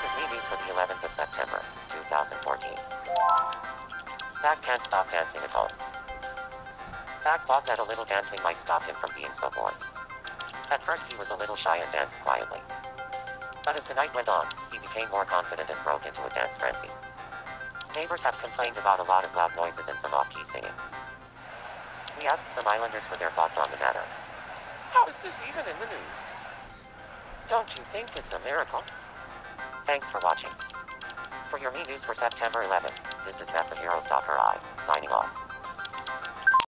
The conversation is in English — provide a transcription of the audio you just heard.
Mii News for the 11th of September, 2014. Zack can't stop dancing at home. Zack thought that a little dancing might stop him from being so bored. At first he was a little shy and danced quietly. But as the night went on, he became more confident and broke into a dance frenzy. Neighbors have complained about a lot of loud noises and some off-key singing. We asked some islanders for their thoughts on the matter. How is this even in the news? Don't you think it's a miracle? Thanks for watching. For your Mii News for September 11th, this is Masahiro Sakurai, signing off.